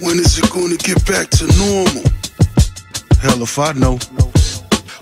When is it gonna get back to normal? Hell if I know.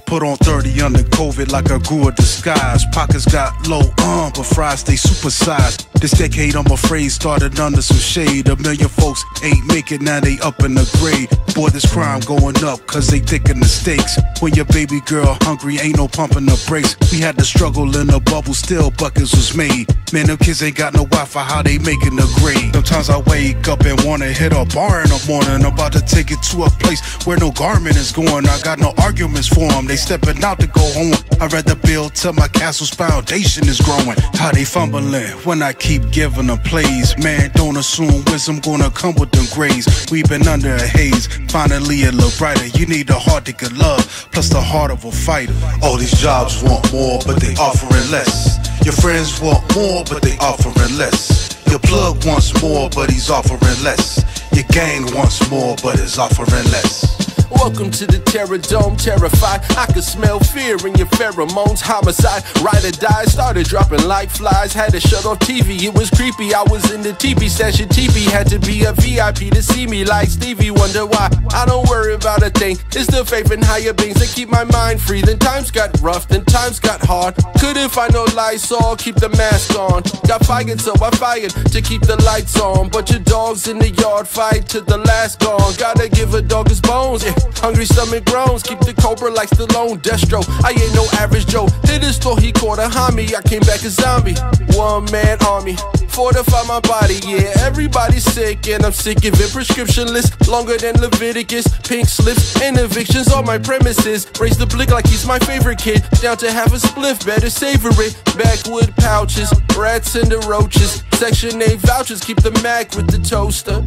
Put on 30 under COVID like I grew a disguise. Pockets got low, uh, but fries stay supersized. This decade, I'm afraid, started under some shade. A million folks ain't making, now they up in the grade. Boy, this crime going up, cause they thinking the stakes. When your baby girl hungry, ain't no pumping the brakes. We had to struggle in the bubble, still buckets was made. Man, them kids ain't got no Wi-Fi, how they making the grade? Sometimes I wake up and wanna hit a bar in the morning. I'm about to take it to a place where no garment is going. I got no arguments for them, they stepping out to go home. I read the bill till my castle's foundation is growing. How they fumbling when I keep giving them plays. Man, don't assume wisdom gonna come with them grades. We've been under a haze, finally a little brighter. You need a heart that can love, plus the heart of a fighter. All these jobs want more, but they offering less. Your friends want more, but they offering less. Your plug wants more, but he's offering less. Your gang wants more, but is offering less. Welcome to the Terror Dome, terrified. I could smell fear in your pheromones. Homicide, ride or die, started dropping like flies. Had to shut off TV, it was creepy. I was in the TV session. TV had to be a VIP to see me like Stevie. Wonder why I don't worry about a thing. It's the faith in higher beings that keep my mind free. Then times got rough, then times got hard. Couldn't find no Lysol, keep the mask on. Got fired, so I fired to keep the lights on. But your dogs in the yard fight to the last gone. Gotta give a dog his bones. Yeah. Hungry stomach groans, keep the cobra like Stallone, Destro. I ain't no average Joe. Hit his store, he caught a homie. I came back a zombie. One man army. Fortify my body, yeah. Everybody's sick, and I'm sick of it. Prescription list longer than Leviticus. Pink slips and evictions on my premises. Raise the blick like he's my favorite kid. Down to half a spliff, better savor it. Backwood pouches, rats and the roaches. Section 8 vouchers, keep the Mac with the toaster.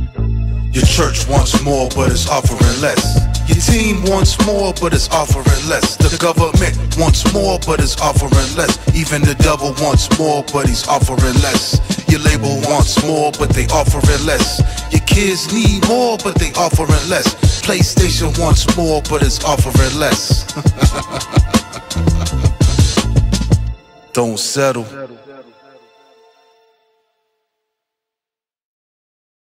Your church wants more, but it's offering less. Your team wants more, but it's offering less. The government wants more, but it's offering less. Even the devil wants more, but he's offering less. Your label wants more, but they offering less. Your kids need more, but they offering less. PlayStation wants more, but it's offering less. Don't settle.